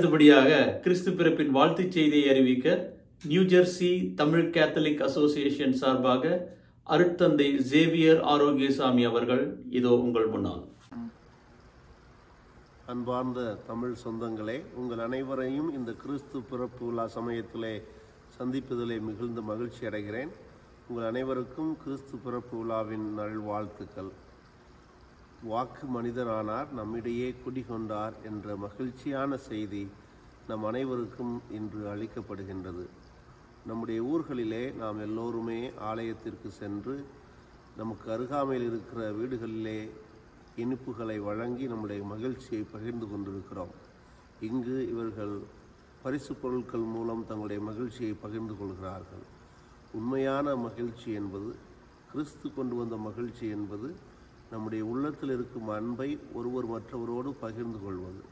அடுத்தபடியாக கிறிஸ்து பிறப்பின் வாழ்த்துச் செய்தியை அறிவிக்க New Jersey Tamil Catholic Association சார்பாக அருட்தந்தை ஜேவியர் ஆரோக்கியசாமி அவர்கள் இதோ உங்கள் முன்னால். அன்பார்ந்த தமிழ் சொந்தங்களே உங்கள் அனைவரையும் இந்த கிறிஸ்து பிறப்பு விழா சமயத்திலே சந்திப்பதிலே மிகுந்த மகிழ்ச்சி அடைகிறேன். உங்கள் அனைவருக்கும் கிறிஸ்து பிறப்பு விழாவின் நல்வாழ்த்துக்கள். வாக்கு மனிதரானார் நம்மிடையே குடிகொண்டார் என்ற மகிழ்ச்சியான செய்தி நம் அனைவருக்கும் இன்று அளிக்கப்படுகின்றது. நம்முடைய ஊர்களிலே நாம் எல்லோருமே ஆலயத்திற்கு சென்று நமக்கு அருகாமையில் இருக்கிற வீடுகளிலே இனிப்புகளை வழங்கி நம்முடைய மகிழ்ச்சியை பகிர்ந்து கொண்டிருக்கிறோம். இங்கு இவர்கள் பரிசு பொருட்கள் மூலம் தங்களுடைய மகிழ்ச்சியை பகிர்ந்து கொள்கிறார்கள். உண்மையான மகிழ்ச்சி என்பது கிறிஸ்து கொண்டு வந்த மகிழ்ச்சி என்பது நம்முடைய உள்ளத்தில் இருக்கும் அன்பை ஒருவர் மற்றவரோடு பகிர்ந்து கொள்வது.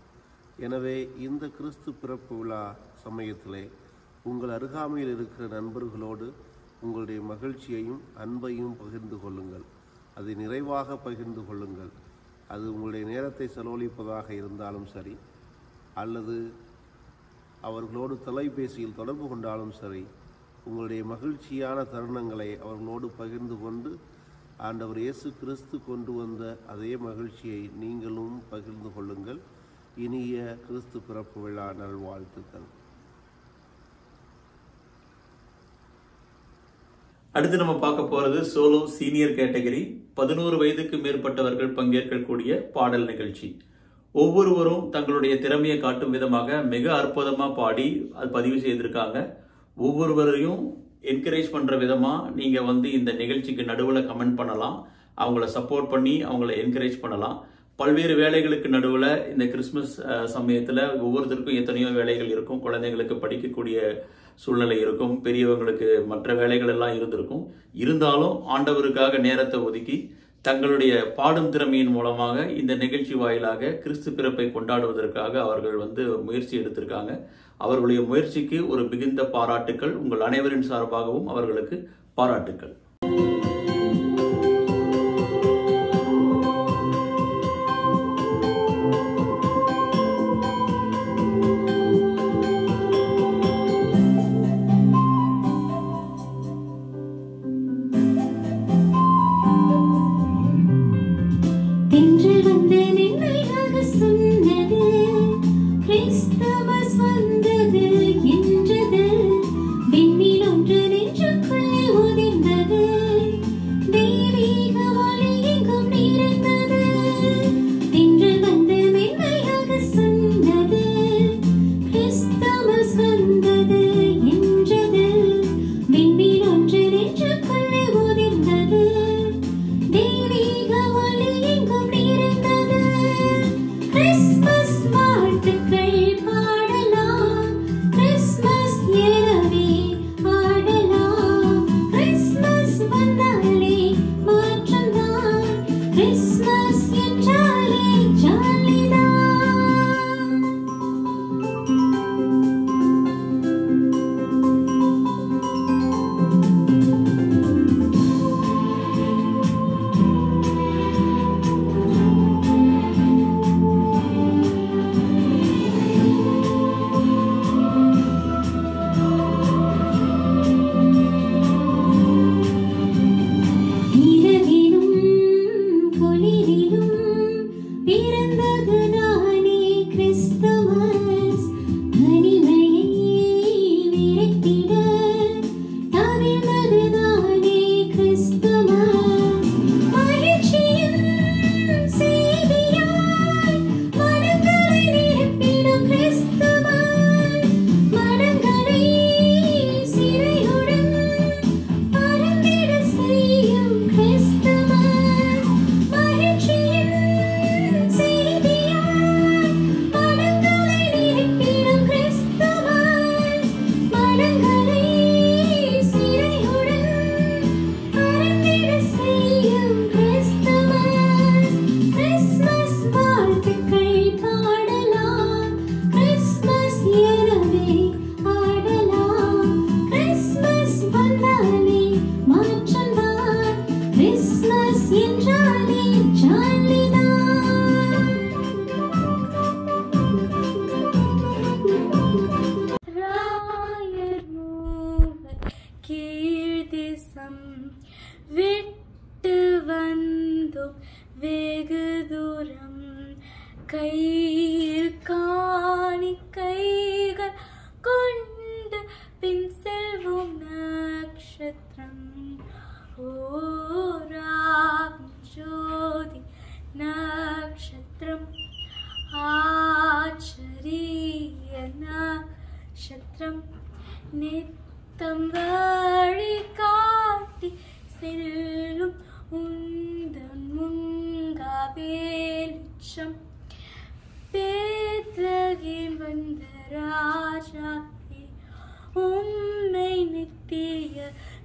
எனவே இந்த கிறிஸ்து பிறப்பு விழா சமயத்திலே உங்கள் அருகாமையில் இருக்கிற நண்பர்களோடு உங்களுடைய மகிழ்ச்சியையும் அன்பையும் பகிர்ந்து கொள்ளுங்கள். அதை நிறைவாக பகிர்ந்து கொள்ளுங்கள். அது உங்களுடைய நேரத்தை செலவழிப்பதாக இருந்தாலும் சரி அல்லது அவர்களோடு தொலைபேசியில் தொடர்பு கொண்டாலும் சரி உங்களுடைய மகிழ்ச்சியான தருணங்களை அவர்களோடு பகிர்ந்து கொண்டு ஆண்டவர் இயேசு கிறிஸ்து கொண்டு வந்த அதே மகிழ்ச்சியை நீங்களும் பகிர்ந்து கொள்ளுங்கள். இனிய கிறிஸ்து பிறப்பு விழா நல்வாழ்த்துக்கள். அடுத்து நம்ம பார்க்க போறது சோலோ சீனியர் கேட்டகரி. பதினோரு வயதுக்கு மேற்பட்டவர்கள் பங்கேற்கக்கூடிய பாடல் நிகழ்ச்சி. ஒவ்வொருவரும் தங்களுடைய திறமையை காட்டும் விதமாக மிக அற்புதமாக பாடி அது பதிவு செய்திருக்காங்க. ஒவ்வொருவரையும் என்கரேஜ் பண்ற விதமாக நீங்கள் வந்து இந்த நிகழ்ச்சிக்கு நடுவில் கமெண்ட் பண்ணலாம். அவங்கள சப்போர்ட் பண்ணி அவங்கள என்கரேஜ் பண்ணலாம். பல்வேறு வேலைகளுக்கு நடுவில் இந்த கிறிஸ்மஸ் சமயத்தில் ஒவ்வொருத்தருக்கும் எத்தனையோ வேலைகள் இருக்கும். குழந்தைங்களுக்கு படிக்கக்கூடிய சூழ்நிலை இருக்கும். பெரியவங்களுக்கு மற்ற வேலைகள் எல்லாம் இருந்திருக்கும். இருந்தாலும் ஆண்டவருக்காக நேரத்தை ஒதுக்கி தங்களுடைய பாடும் திறமையின் மூலமாக இந்த நிகழ்ச்சி வாயிலாக கிறிஸ்து பிறப்பை கொண்டாடுவதற்காக அவர்கள் வந்து முயற்சி எடுத்திருக்காங்க. அவர்களுடைய முயற்சிக்கு ஒரு மிகுந்த பாராட்டுக்கள். உங்கள் அனைவரின் சார்பாகவும் அவர்களுக்கு பாராட்டுக்கள்.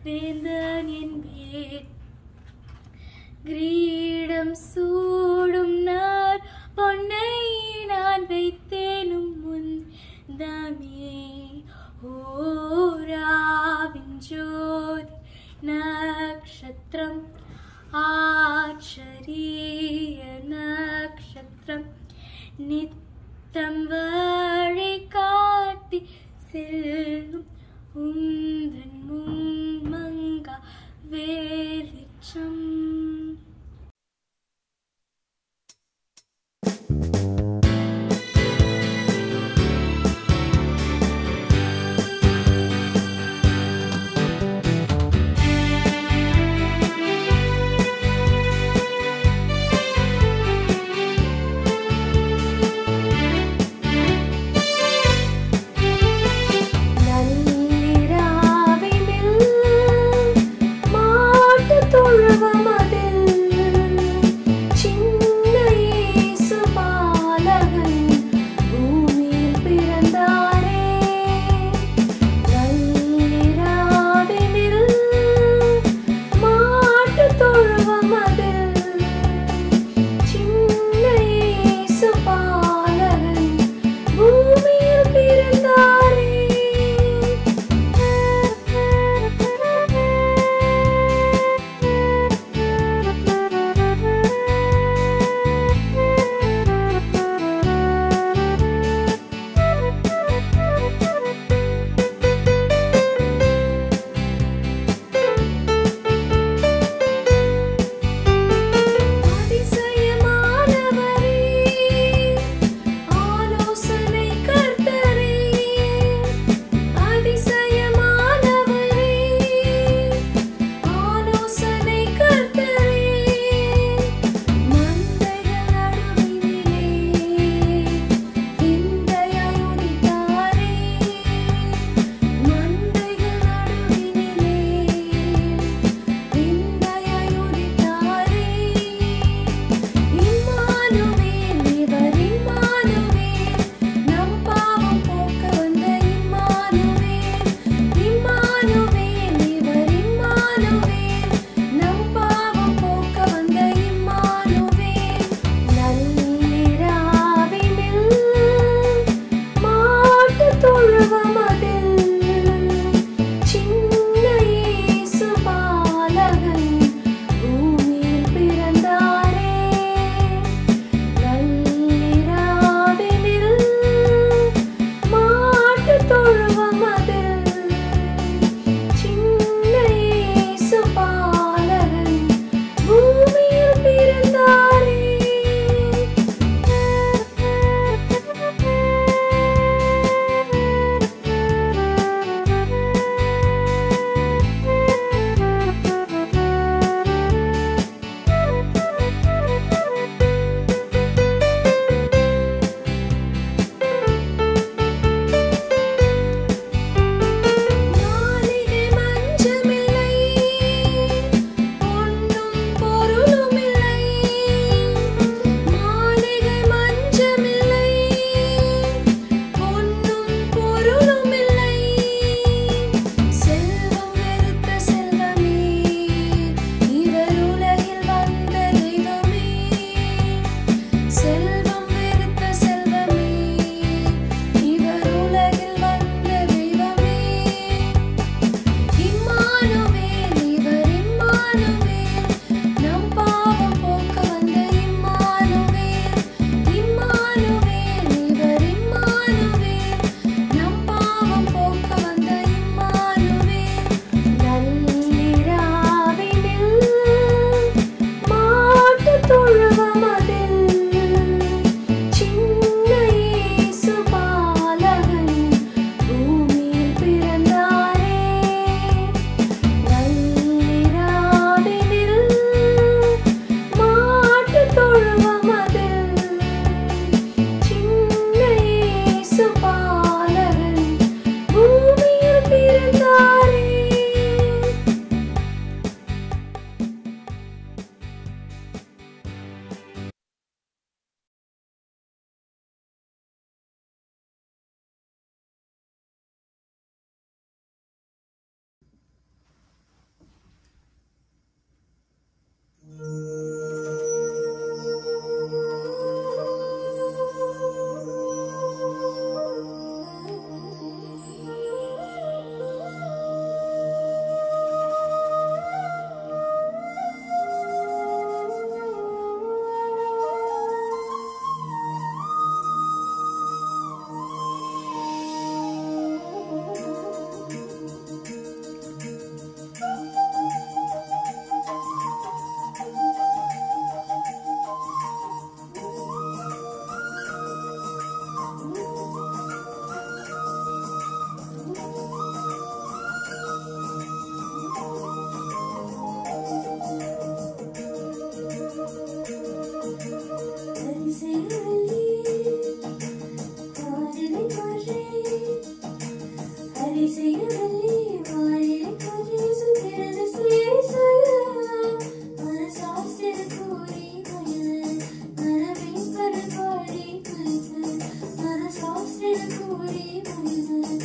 வேந்தன் என்பேன் கிரீடம் சூடும் நார் பொன்னை நான் வைத்தேனும் முன். தமே ஓராவின் ஜோதி நக்ஷத்திரம். ஆச்சரிய நக்ஷத்திரம். நித்தம் வழி காட்டி செல்லும் உந்த Orulum করে মনে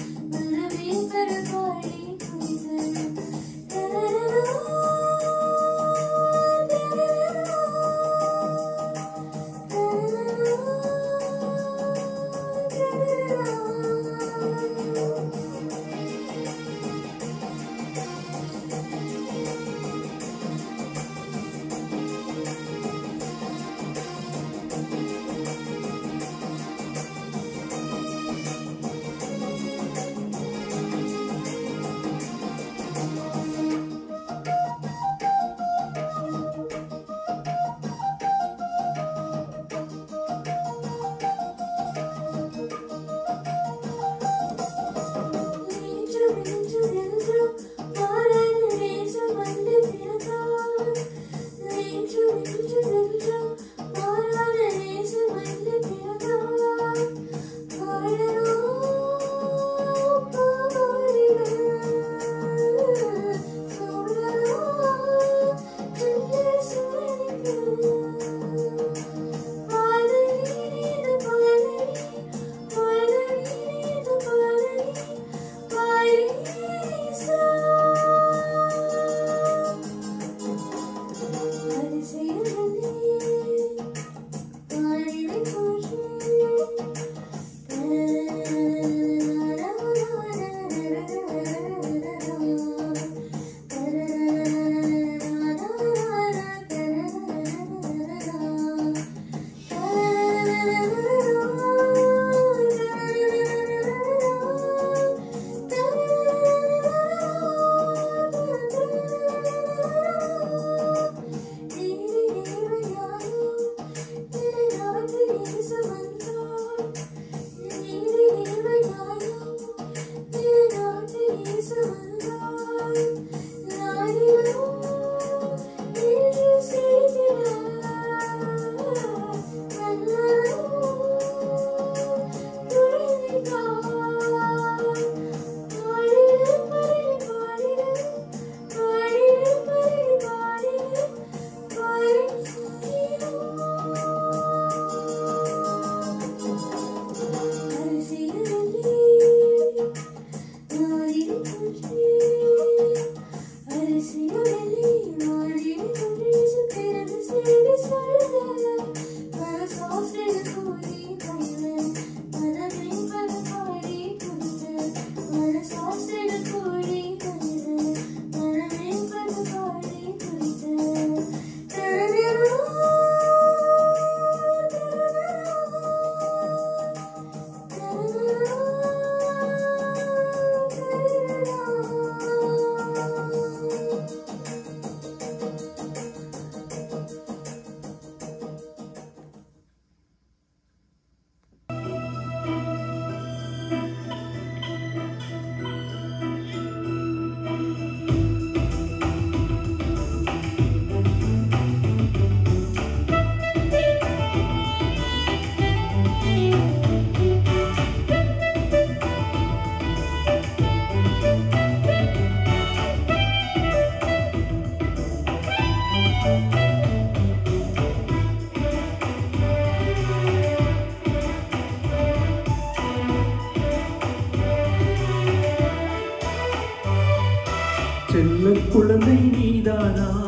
செல்ல குழந்தை நீதானா?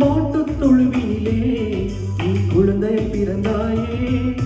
மாட்டுத் தொழுவினிலே நீ குழந்தை பிறந்தாயே.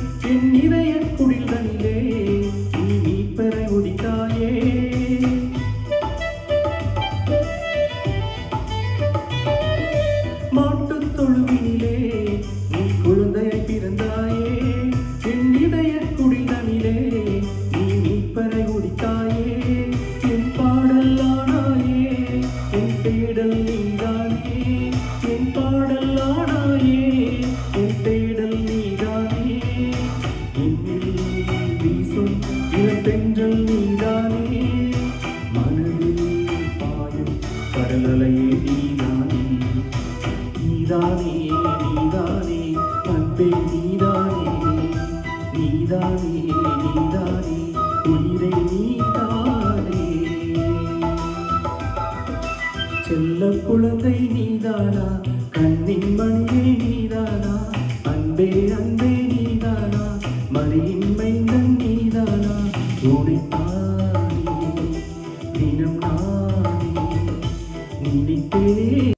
நினைத்தே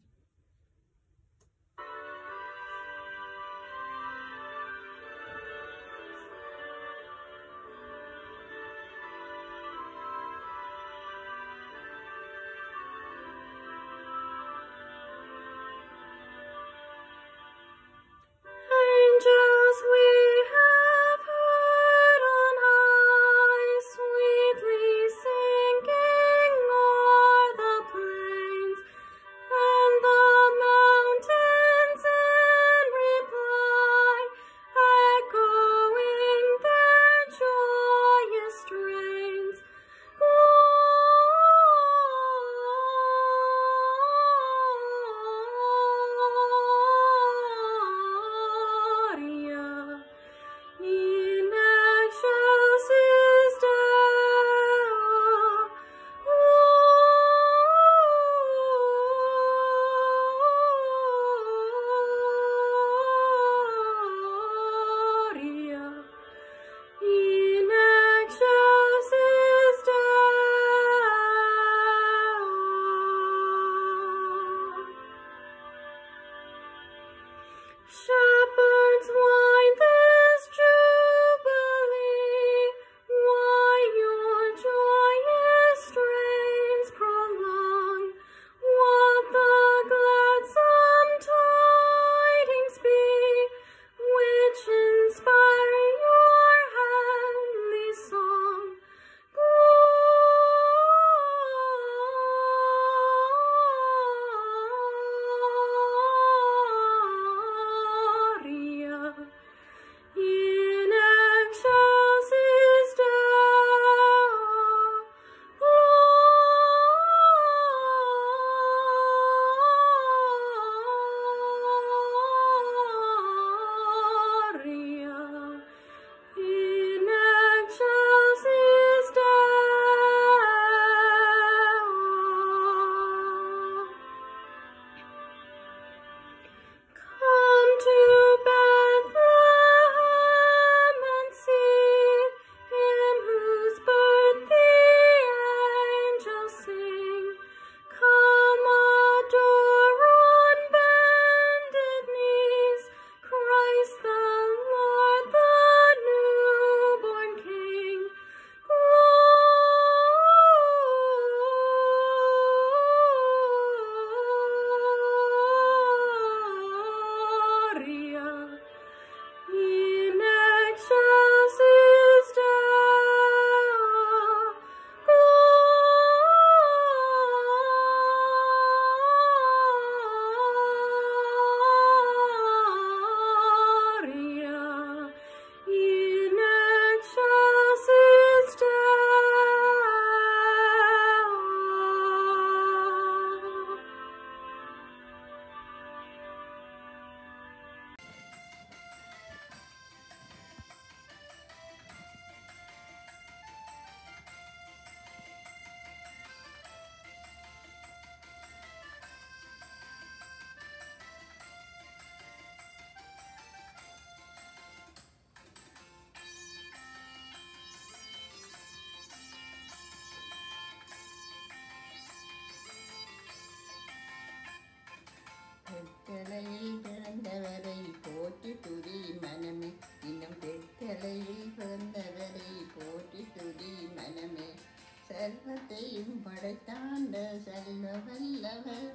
சர்வத்தையும் படைத்தாண்ட செல்வ வல்லவர்.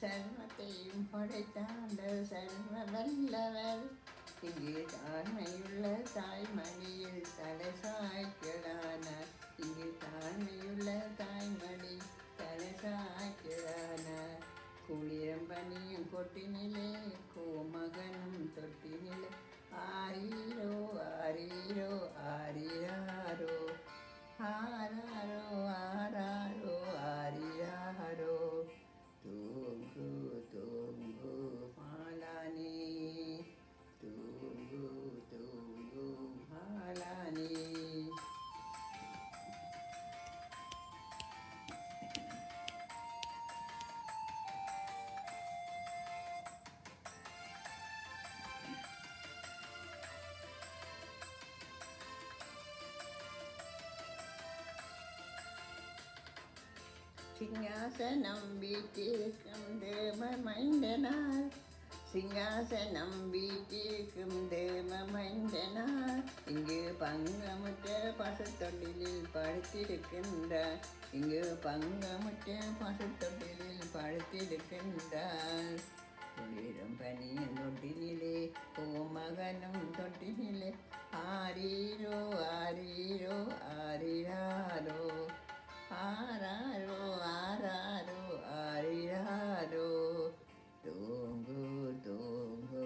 சர்வத்தையும் படைத்தாண்ட சர்வ வல்லவர். இங்கே தாழ்மையுள்ள தாய்மடியில் தலை சாய்க்கலானார் இங்கே தாழ்மையுள்ள தாய்மடி தலை சாய்க்கலானார் குளிரம் பணியும் கொட்டினிலே கோமகனும் தொட்டினிலே. ஆரீரோ ஆரீரோ ஆரீராரோ. ஆராரோ ஆராரோ ஆரீராரோ சிங்காசனம் வீட்டிற்கும் தேவ மைந்தனார் சிங்காசனம் வீட்டிற்கும் தேவ மைந்தனார் இங்கு பங்கமுற்ற பசுத்தொட்டிலில் படுத்திருக்கின்றார் இங்கு பங்கமுற்ற பசுத்தொட்டிலில் படுத்திருக்கின்றார் குளிரும் பனியும் தொட்டினிலே கோமகனும் தொட்டினிலே ஆரீரோ ஆரீரோ ஆரிராரோ ஆராரோ ஆராரோ ஆரிராரோ தூங்கு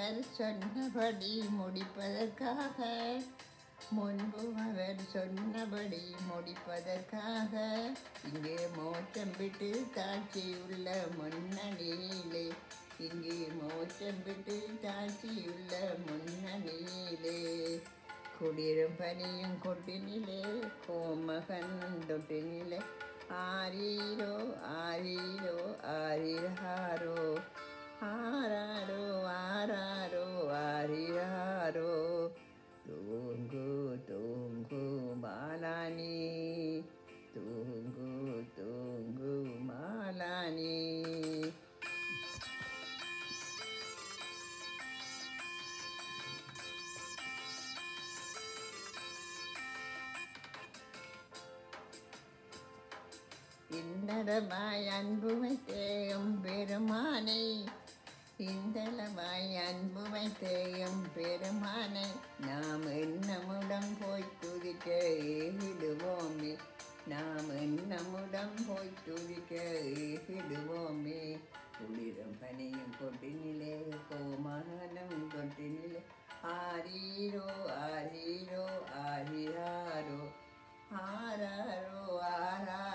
அவர் சொன்னபடி முடிப்பதற்காக. முன்பு அவர் சொன்னபடி முடிப்பதற்காக. இங்கே மோச்சம் விட்டு தாட்சியுள்ள முன்னணியிலே. இங்கே மோச்சம் விட்டு தாட்சியுள்ள முன்னணியிலே. குடிரும் பனியும் கொட்டினிலே. கோமகன் தொட்டினிலே. ஆரீரோ ஆரீரோ ஆரிராரோ ஆராரோ ஆராரோ ஆரியாரோ. தூங்கு தூங்கு மாலானி. தூங்கு தூங்கு மாலானி. இன்னதமாய் அன்பு வைத்தேயும் பெருமானை இந்தளவாய் அன்பு வைத்தேயும் பெருமானை நாம் எண்ணமுடன் போய் துதிக்க ஏகிடுவோமே நாம் எண்ணமுடன் போய் துதிக்க ஏகிடுவோமே குளிரும் பனியும் கொட்டினிலே கோமகனும் கொட்டினிலே ஆரீரோ ஆரீரோ ஆரிராரோ ஆராரோ ஆராரோ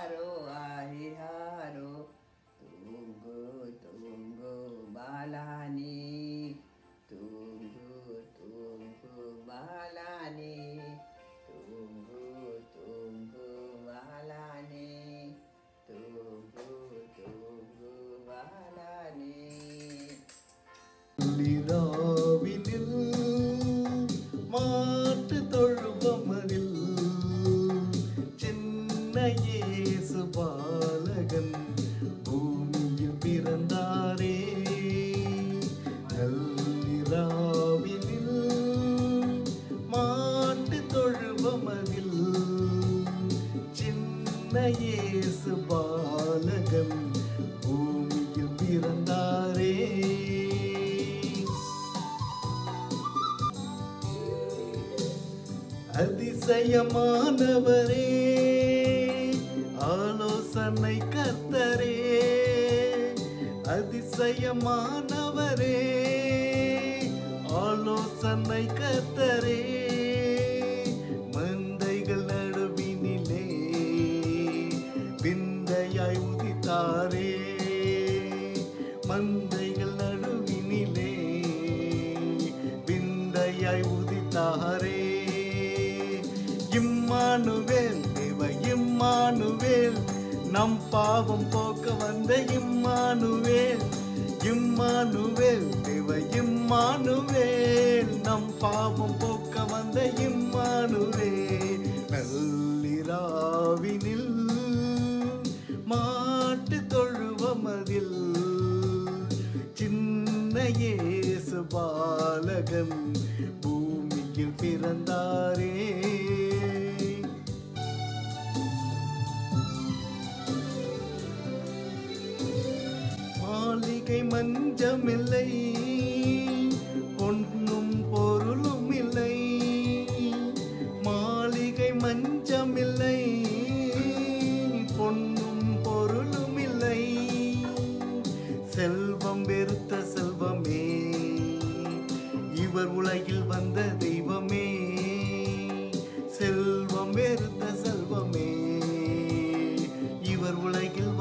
பிரியமானவரே ஆலோசனை கர்த்தரே அதிசயமானவரே ஆலோசனை கர்த்தரே மந்தைகள் நடுவினிலே விந்தையாய் உதித்தாரே. பாவம் போக்க வந்த இம்மானுவேல். இம்மானுவேல் தேவ இம்மானுவேல். நம் பாவம் போக்க வந்த இம்மானுவேல். நல்லிராவினில் மாட்டு தொழுவமதில் சின்ன ஏசு பாலகன் பூமியில் பிறந்தாரே. வாழ்க்கை மஞ்சமில்லை. பொன்னும் பொருளும் இல்லை மாளிகை மஞ்சமில்லை. பொன்னும் பொருளும் இல்லை செல்வம் வெறுத்த செல்வமே. இவர் உலகில் வந்த தெய்வமே. செல்வம் வெறுத்த செல்வமே. இவர் உலகில்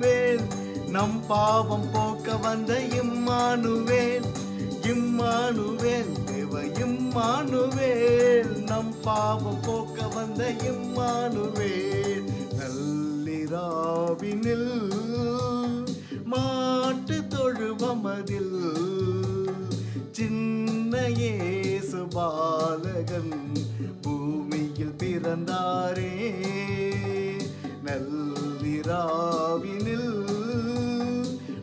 இம்மானுவேல் நம் பாவம் போக்க வந்த இம்மானுவேல். இம்மானுவேல் தேவ இம்மானுவேல் நம் பாவம் போக்க வந்த இம்மானுவேல். நல்லிராவினில் மாட்டு தொழுவமதில் சின்ன ஏசு பாலகன் பூமியில் பிறந்தாரே. நல்விராவினில்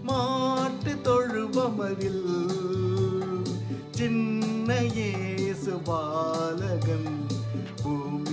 மாட்டு தொழுவமதில் சின்ன ஏசு பாலகன் பூமி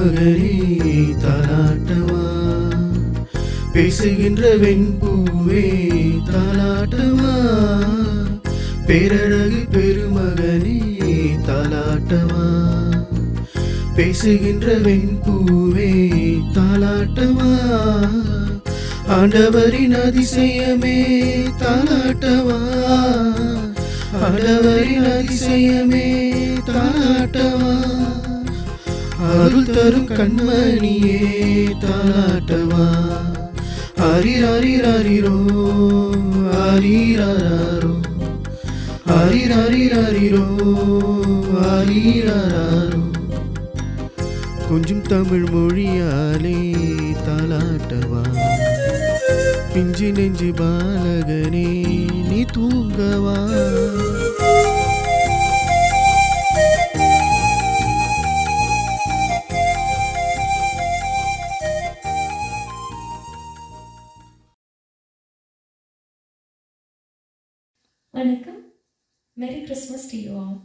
பெருமகனே தாலாட்டவா பேசுகின்ற வெண்பூவே தாலாட்டவா பேரழகு பெருமகனே தாலாட்டவா பேசுகின்ற வெண்பூவே தாலாட்டவா ஆண்டவரின் அதிசயமே தாலாட்டவா ஆண்டவரின் அதிசயமே தாலாட்டவா அருள் தரும் கண்மணியே தாளாட்டவா ஹரிராரிராரிரோ ஹரிராரோ ஹரிராரிராரிரோ ஹரிராரோ கொஞ்சம் தமிழ் மொழியாலே தாளாட்டவா? பிஞ்சு நெஞ்சு பாலகனே நீ தூங்கவா? வணக்கம் மெரி கிறிஸ்மஸ் டு யூ ஆல்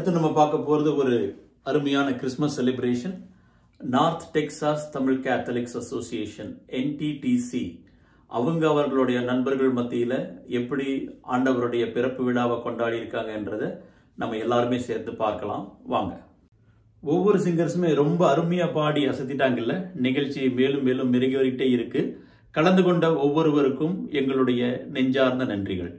அடுத்து நம்ம பார்க்க போகிறது ஒரு அருமையான Christmas celebration North Texas Tamil Catholics Association NTDC அவங்க அவர்களுடைய நண்பர்கள் மத்தியில் எப்படி ஆண்டவருடைய பிறப்பு விழாவை கொண்டாடி இருக்காங்கன்றதை நம்ம எல்லாருமே சேர்த்து பார்க்கலாம். வாங்க. ஒவ்வொரு சிங்கர்ஸுமே ரொம்ப அருமையாக பாடி அசத்திட்டாங்கல்ல. நிகழ்ச்சி மேலும் மேலும் மெருகேறிட்டே இருக்கு. கலந்து கொண்ட ஒவ்வொருவருக்கும் எங்களுடைய நெஞ்சார்ந்த நன்றிகள்.